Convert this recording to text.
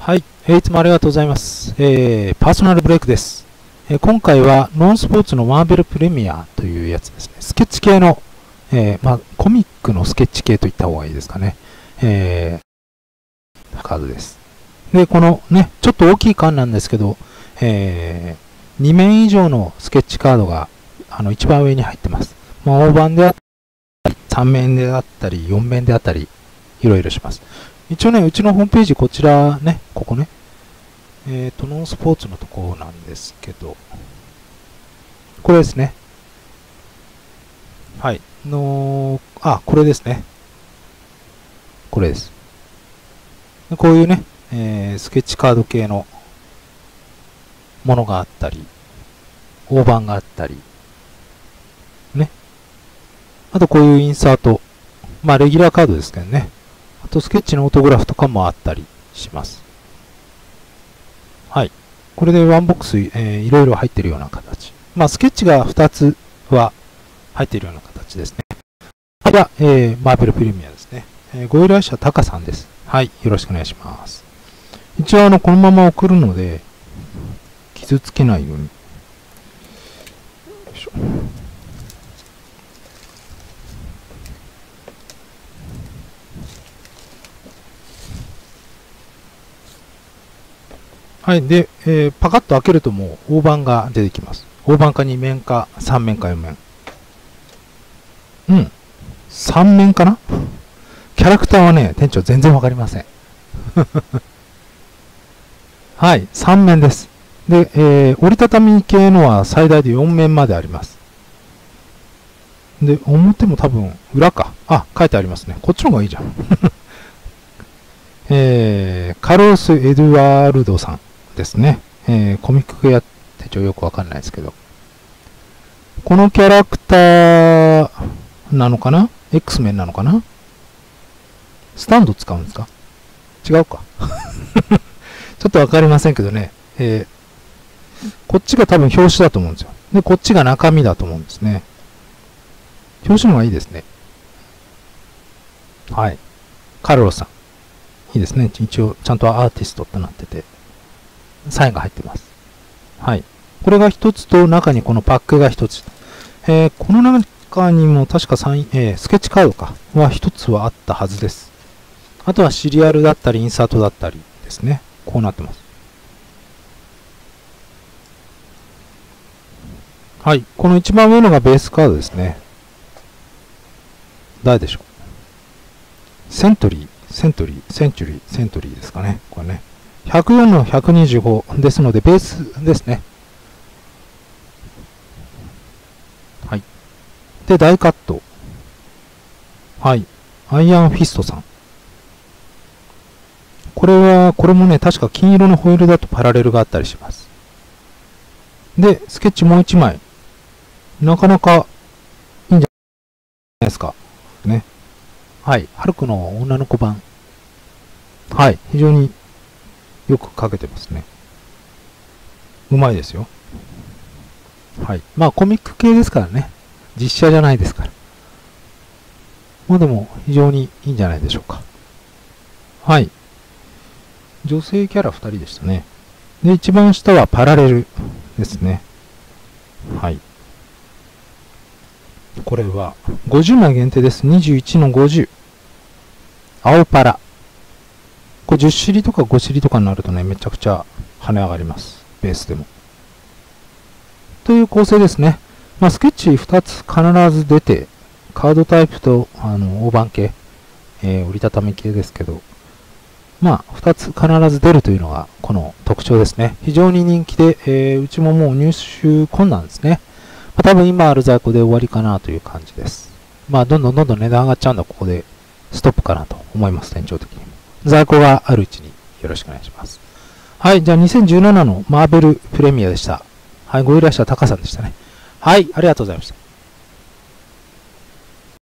はい、えー、いつもありがとうございます。えー、パーソナルブレイクです。えー、今回はノンスポーツのマーベルプレミアというやつですね。スケッチ系の、えー、まあ、コミックのスケッチ系といった方がいいですかね。えー、カードです。で、このね、ちょっと大きい缶なんですけど、えー、2面以上のスケッチカードが、あの、一番上に入ってます。まあ、大判であったり、3面であったり、4面であったり、いろいろします。一応ね、うちのホームページ、こちらね、ここね、えっ、ー、と、ノンスポーツのところなんですけど、これですね。はい。のあ、これですね。これです。こういうね、えー、スケッチカード系のものがあったり、大判があったり、ね。あとこういうインサート。まあ、レギュラーカードですけどね。あとスケッチのオートグラフとかもあったりします。はい。これでワンボックス、えー、いろいろ入ってるような形。まあ、スケッチが2つは入っているような形ですね。はい。では、えー、マーベルプレミアですね。えー、ご依頼者タカさんです。はい。よろしくお願いします。一応、あの、このまま送るので、傷つけないように。よいしょ。はい。で、えー、パカッと開けるともう大判が出てきます。大判か2面か3面か4面。うん。3面かな？キャラクターはね、店長全然わかりません。はい。3面です。で、えー、折りたたみ系のは最大で4面まであります。で、表も多分、裏か。あ、書いてありますね。こっちの方がいいじゃん。えー、カロス・エドワールドさん。ですね。えー、コミックや手帳よくわかんないですけど。このキャラクターなのかな ?X メンなのかな？スタンド使うんですか？違うか。ちょっとわかりませんけどね。えー、こっちが多分表紙だと思うんですよ。で、こっちが中身だと思うんですね。表紙の方がいいですね。はい。カルロさん。いいですね。一応、ちゃんとアーティストってなってて。サインが入ってます。はい。これが一つと、中にこのパックが一つ。えー、この中にも確かサイン、えー、スケッチカードか、は一つはあったはずです。あとはシリアルだったり、インサートだったりですね。こうなってます。はい。この一番上のがベースカードですね。誰でしょうセントリー、セントリー、センチュリー、セントリーですかね。これね。104の125ですので、ベースですね。はい。で、ダイカット。はい。アイアンフィストさん。これは、これもね、確か金色のホイールだとパラレルがあったりします。で、スケッチもう一枚。なかなかいいんじゃないですか。ね。はい。ハルクの女の子版。はい。非常によくかけてますね。うまいですよ。はい。まあコミック系ですからね。実写じゃないですから。まあでも非常にいいんじゃないでしょうか。はい。女性キャラ2人でしたね。で、一番下はパラレルですね。はい。これは50枚限定です。21の50。青パラ。これ10尻とか5尻とかになるとね、めちゃくちゃ跳ね上がります。ベースでも。という構成ですね。まあ、スケッチ2つ必ず出て、カードタイプと、あの、大判系、えー、折りたたみ系ですけど、まあ、2つ必ず出るというのが、この特徴ですね。非常に人気で、えー、うちももう入手困難ですね。まあ、多分今ある在庫で終わりかなという感じです。まあ、どんどんどんどん値段上がっちゃうんだ、ここでストップかなと思います、店長的に。在庫があるうちによろしくお願いします。はい、じゃあ2017のマーベルプレミアでした。はい、ご依頼したタカさんでしたね。はい、ありがとうございました。